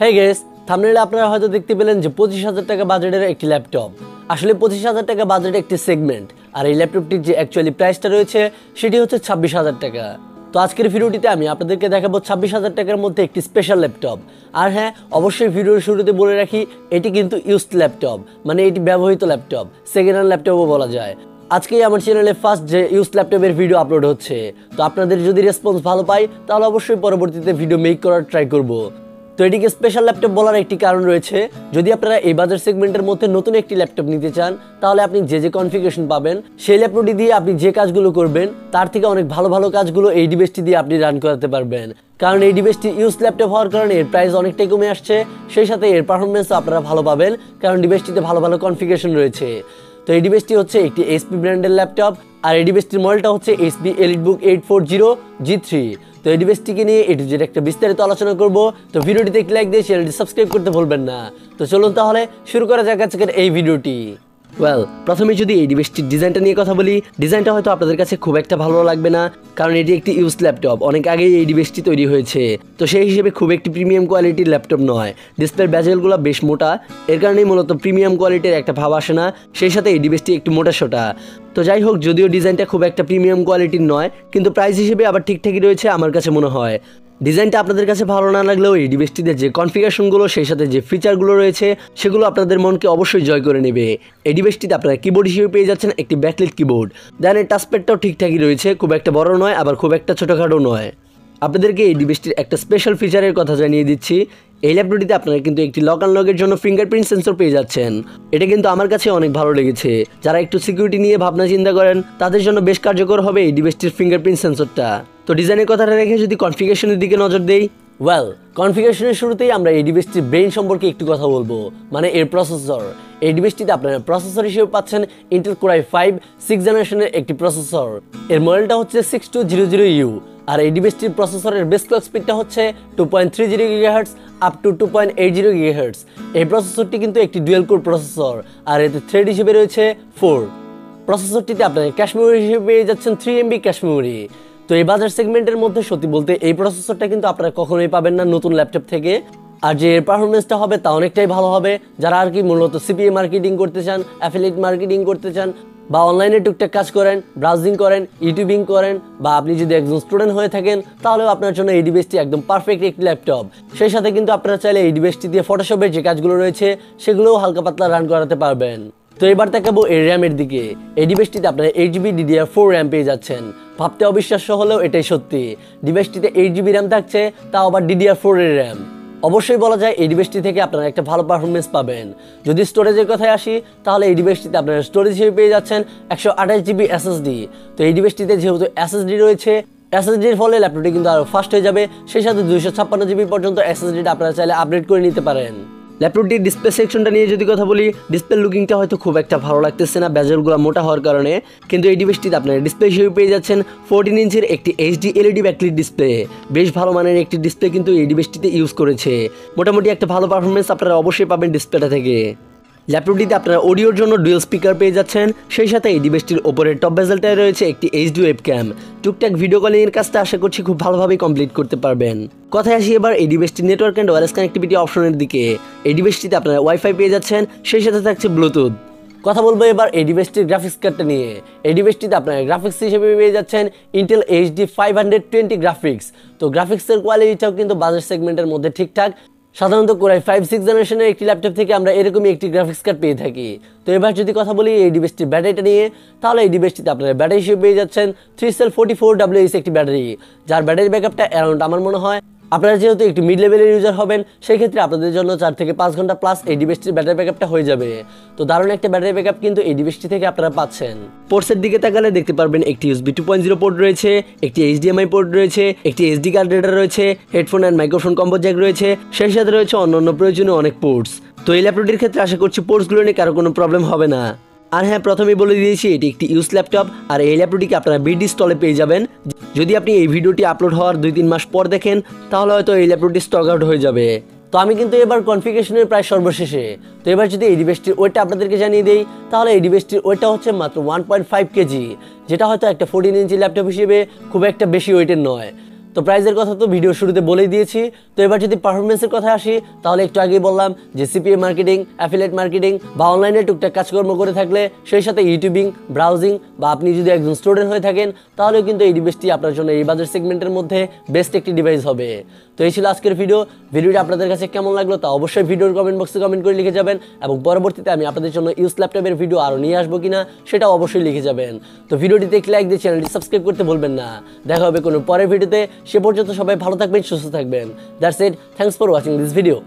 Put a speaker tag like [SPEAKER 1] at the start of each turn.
[SPEAKER 1] হ্যাঁ গেস থামনেলে আপনারা হয়তো দেখতে পেলেন যে পঁচিশ হাজার টাকা বাজেটের একটি ল্যাপটপ আসলে পঁচিশ হাজার টাকা বাজেটের একটি সেগমেন্ট আর এই ল্যাপটপটির যে অ্যাকচুয়ালি প্রাইসটা রয়েছে, সেটি হচ্ছে ছাব্বিশ হাজার টাকা। তো আজকের ভিডিওটিতে আমি আপনাদেরকে দেখাবো ছাব্বিশ হাজার টাকার মধ্যে একটি স্পেশাল ল্যাপটপ আর হ্যাঁ অবশ্যই ভিডিওর শুরুতে বলে রাখি, এটি কিন্তু ইউজড ল্যাপটপ মানে এটি ব্যবহৃত ল্যাপটপ সেকেন্ড হ্যান্ড ল্যাপটপও বলা যায়। আজকেই আমার চ্যানেলে ফার্স্ট যে ইউজ ল্যাপটপের ভিডিও আপলোড হচ্ছে। তো আপনাদের যদি রেসপন্স ভালো পাই, তাহলে অবশ্যই পরবর্তীতে ভিডিও মেক করার ট্রাই করব। তো এটিকে স্পেশাল ল্যাপটপ বলার একটি কারণ রয়েছে। যদি আপনারা এই বাজার সেগমেন্টের মধ্যে নতুন একটি ল্যাপটপ নিতে চান, তাহলে আপনি যে যে কনফিগারেশন পাবেন, সেই ল্যাপটপটি দিয়ে আপনি যে কাজগুলো করবেন, তার থেকে অনেক ভালো ভালো কাজগুলো এই ডিভাইসটি দিয়ে আপনি রান করাতে পারবেন। কারণ এই ডিভাইসটি ইউজ ল্যাপটপ হওয়ার কারণে এর প্রাইস অনেকটাই কমে আসছে, সেই সাথে এর পারফরমেন্সও আপনারা ভালো পাবেন, কারণ ডিভাইসটিতে ভালো ভালো কনফিগারেশন রয়েছে। তো এই ডিভাইসটি হচ্ছে একটি এসপি ব্র্যান্ডের ল্যাপটপ আর এই ডিভাইসটির মডেলটা হচ্ছে HP Elite Book eight four zero G three তো এই ডিভাইসটিকে নিয়ে এটি যেটা একটা বিস্তারিত আলোচনা করব। তো ভিডিওটিতে একটি লাইক দিয়ে চ্যানেলটি সাবস্ক্রাইব করতে ভুলবেন না। তো চলুন তাহলে শুরু করা যাক আজকের এই ভিডিওটি। ওয়েল প্রথমে যদি এই ডিভাইসটির ডিজাইনটা নিয়ে কথা বলি, ডিজাইনটা হয়তো আপনাদের কাছে খুব একটা ভালো লাগবে না, কারণ এটি একটি ইউজ ল্যাপটপ অনেক আগেই এই ডিভাইসটি তৈরি হয়েছে। তো সেই হিসেবে খুব একটি প্রিমিয়াম কোয়ালিটির ল্যাপটপ নয়। ডিসপ্লের ব্যাজেলগুলো বেশ মোটা। এর কারণেই মূলত প্রিমিয়াম কোয়ালিটির একটা ভাব আসে না। সেই সাথে এই ডিভাইসটি একটু মোটা সোটা। তো যাই হোক, যদিও ডিজাইনটা খুব একটা প্রিমিয়াম কোয়ালিটির নয়, কিন্তু প্রাইস হিসেবে আবার ঠিকঠাকই রয়েছে আমার কাছে মনে হয়। ডিজাইনটা আপনাদের কাছে ভালো না লাগলেও এই ডিভাইসটিতে যে কনফিগারেশনগুলো সেই সাথে যে ফিচারগুলো রয়েছে, সেগুলো আপনাদের মনকে অবশ্যই জয় করে নেবে। এই ডিভাইসটিতে আপনারা কিবোর্ড হিসেবে পেয়ে যাচ্ছেন একটি ব্যাকলিট কিবোর্ড দেন এর টাচপ্যাডটাও ঠিকঠাকই রয়েছে, খুব একটা বড় নয়, আবার খুব একটা ছোটোখাটো নয়। আপনাদেরকে এই ডিভাইসটির একটা স্পেশাল ফিচারের কথা জানিয়ে দিচ্ছি। এই ল্যাপটপটিতে আপনারা কিন্তু একটি লক আনলকের জন্য ফিঙ্গারপ্রিন্ট সেন্সর পেয়ে যাচ্ছেন। এটা কিন্তু আমার কাছে অনেক ভালো লেগেছে। যারা একটু সিকিউরিটি নিয়ে ভাবনা চিন্তা করেন, তাদের জন্য বেশ কার্যকর হবে এই ডিভাইসটির ফিঙ্গারপ্রিন্ট সেন্সরটা তো ডিজাইনের কথাটা রেখে যদি কনফিগারেশনের দিকে নজর দেই ওয়েল কনফিগারেশনের শুরুতেই আমরা এই ডিভাইসটির ব্রেন সম্পর্কে একটু কথা বলব মানে এর প্রসেসর এই ডিভাইসটিতে আপনারা প্রসেসর হিসেবে পাচ্ছেন ইন্টেল কোরাই ফাইভ সিক্স জেনারেশনের একটি প্রসেসর এর মডেলটা হচ্ছে six two zero zero U আর এই ডিভাইসটির প্রসেসরের বেস ক্লক স্পিডটা হচ্ছে two point three zero gigahertz up to two point eight zero gigahertz এই প্রসেসরটি কিন্তু একটি ডুয়েল কোর প্রসেসর আর এতে থ্রেড হিসেবে রয়েছে ফোর প্রসেসরটিতে আপনারা ক্যাশ মেমোরি হিসেবে পেয়ে যাচ্ছেন থ্রি এমবি ক্যাশ মেমোরি তো এই বাজার সেগমেন্টের মধ্যে সত্যি বলতে এই প্রসেসরটা কিন্তু আপনারা কখনোই পাবেন না নতুন ল্যাপটপ থেকে। আর যে এর পারফরমেন্সটা হবে তা অনেকটাই ভালো হবে। যারা আর কি মূলত সিপিএ মার্কেটিং করতে চান অ্যাফিলিয়েট মার্কেটিং করতে চান, বা অনলাইনে টুকটাক কাজ করেন ব্রাউজিং করেন ইউটিউবিং করেন, বা আপনি যদি একজন স্টুডেন্ট হয়ে থাকেন, তাহলেও আপনার জন্য এই ডিভাইসটি একদম পারফেক্ট একটি ল্যাপটপ সেই সাথে কিন্তু আপনারা চাইলে এই ডিভাইসটি দিয়ে ফটোশপের যে কাজগুলো রয়েছে, সেগুলোও হালকা পাতলা রান করাতে পারবেন। তো এবার দেখাবো এই র্যামের দিকে। এই ডিভাইসটিতে আপনারা eight GB DDR four RAM পেয়ে যাচ্ছেন। ভাবতে অবিশ্বাস্য হলেও এটাই সত্যি। ডিভাইসটিতে এইট জিবি র্যাম থাকছে, তাও আবার ডিডিআর ফোর এর র্যাম অবশ্যই বলা যায় এই ডিভাইসটি থেকে আপনারা একটা ভালো পারফরমেন্স পাবেন। যদি স্টোরেজের কথায় আসি, তাহলে এই ডিভাইসটিতে আপনারা স্টোরেজ হিসেবে পেয়ে যাচ্ছেন একশো আঠাশ জিবি এসএসডি তো এই ডিভাইসটিতে যেহেতু এসএসডি রয়েছে এসএসডির ফলে ল্যাপটপটি কিন্তু আরও ফাস্ট হয়ে যাবে। সেই সাথে দুইশো ছাপ্পান্ন জিবি পর্যন্ত এসএসডিটা আপনারা চাইলে আপডেট করে নিতে পারেন। ল্যাপটপটির ডিসপ্লে সেকশনটা নিয়ে যদি কথা বলি ডিসপ্লে লুকিংটা হয়তো খুব একটা ভালো লাগতেছে না ব্যাজেলগুলো মোটা হওয়ার কারণে। কিন্তু এই ডিভাইসটিতে আপনারা ডিসপ্লে হিসেবে পেয়ে যাচ্ছেন ফোরটিন ইঞ্চের একটি এইচডি এলইডি ব্যাকলিট ডিসপ্লে বেশ ভালো মানের একটি ডিসপ্লে কিন্তু এই ডিভাইসটিতে ইউজ করেছে। মোটামুটি একটা ভালো পারফরমেন্স আপনারা অবশ্যই পাবেন ডিসপ্লেটা থেকে। ল্যাপটপটিতে আপনারা অডিওর জন্য ডুয়েল স্পিকার পেয়ে যাচ্ছেন। সেই সাথে এই ডিভাইসটির ওপরের টপ বেজেলটায় রয়েছে একটি এইচডি ওয়েব ক্যাম টুকটাক ভিডিও কলিং এর কাজটা আশা করছি খুব ভালোভাবে কমপ্লিট করতে পারবেন। কথায় আসি এবার, এই ডিভাইসটির নেটওয়ার্ক অ্যান্ড ওয়ারলেস কানেক্টিভিটি অপশনের দিকে। এই ডিভাইসটিতে আপনারা ওয়াইফাই পেয়ে যাচ্ছেন, সেই সাথে থাকছে ব্লুটুথ কথা বলব এবার এই ডিভাইসটির গ্রাফিক্স কার্ডটা নিয়ে। এই ডিভাইসটিতে আপনারা গ্রাফিক্স হিসেবে পেয়ে যাচ্ছেন Intel HD five hundred twenty graphics তো গ্রাফিক্সের কোয়ালিটিটাও কিন্তু বাজার সেগমেন্টের মধ্যে ঠিকঠাক। সাধারণত কোরাই ফাইভ, সিক্স জেনারেশনের একটি ল্যাপটপ থেকে আমরা এরকমই একটি গ্রাফিক্স কার্ড পেয়ে থাকি। তো এবার যদি কথা বলি এই ডিভাইসটির ব্যাটারিটা নিয়ে, তাহলে এই ডিভাইসটিতে আপনারা ব্যাটারি হিসেবে পেয়ে যাচ্ছেন three cell forty four WS একটি ব্যাটারি, যার ব্যাটারি ব্যাকআপটা অ্যারাউন্ড আমার মনে হয় আপনারা যেহেতু একটি মিড লেভেলের ইউজার হবেন সেই ক্ষেত্রে আপনাদের জন্য চার থেকে পাঁচ ঘণ্টা প্লাস এই ডিভাইসটির ব্যাটারি ব্যাকআপটা হয়ে যাবে। তো দারুণ একটা ব্যাটারি ব্যাকআপ কিন্তু এই ডিভাইসটি থেকে আপনারা পাচ্ছেন। পোর্টসের দিকে তাকালে দেখতে পারবেন একটি USB two point zero port রয়েছে, একটি এইচডিএমআই পোর্ট রয়েছে, একটি এইচডি কার্ড রেডার রয়েছে headphone and microphone combo jack রয়েছে, সেই সাথে রয়েছে অন্যান্য প্রয়োজনীয় অনেক পোর্টস তো এই ল্যাপটপটির ক্ষেত্রে আশা করছি পোর্টসগুলো নিয়ে কারও কোনো প্রবলেম হবে না। আর হ্যাঁ প্রথমেই বলে দিয়েছি, এটি একটি ইউজ ল্যাপটপ আর এই ল্যাপটপটিকে আপনারা বিডি স্টলে পেয়ে যাবেন। যদি আপনি এই ভিডিওটি আপলোড হওয়ার দুই তিন মাস পর দেখেন, তাহলে হয়তো এই ল্যাপটপটি স্টক আউট হয়ে যাবে। তো আমি কিন্তু এবার কনফিগারেশনের প্রায় সর্বশেষে। তো এবার যদি এই ডিভাইসটির ওয়েটটা আপনাদেরকে জানিয়ে দিই, তাহলে এই ডিভাইসটির ওয়েটটা হচ্ছে মাত্র ওয়ান পয়েন্ট ফাইভ কেজি যেটা হয়তো একটা ফোরটিন ইঞ্চি ল্যাপটপ হিসেবে খুব একটা বেশি ওয়েটের নয়। তো প্রাইজের কথা তো ভিডিও শুরুতে বলেই দিয়েছি। তো এবার যদি পারফরমেন্সের কথা আসি, তাহলে একটু আগেই বললাম যে সিপিএ মার্কেটিং অ্যাফিলেট মার্কেটিং বা অনলাইনে টুকটাক কাজকর্ম করে থাকলে সেই সাথে ইউটিউবিং ব্রাউজিং বা আপনি যদি একজন স্টুডেন্ট হয়ে থাকেন, তাহলেও কিন্তু এই ডিভাইসটি আপনার জন্য এই বাজার সেগমেন্টের মধ্যে বেস্ট একটি ডিভাইস হবে। তো এই ছিল আজকের ভিডিও ভিডিওটি আপনাদের কাছে কেমন লাগল তা অবশ্যই ভিডিওর কমেন্ট বক্সে কমেন্ট করে লিখে যাবেন এবং পরবর্তীতে আমি আপনাদের জন্য ইউজ ল্যাপটপের ভিডিও আরও নিয়ে আসব কিনা সেটাও অবশ্যই লিখে যাবেন। তো ভিডিওটিতে একটি লাইক দিয়ে চ্যানেলটি সাবস্ক্রাইব করতে ভুলবেন না। দেখা হবে কোনো পরের ভিডিওতে সে পর্যন্ত সবাই ভালো থাকবেন সুস্থ থাকবেন। That's it thanks for watching this video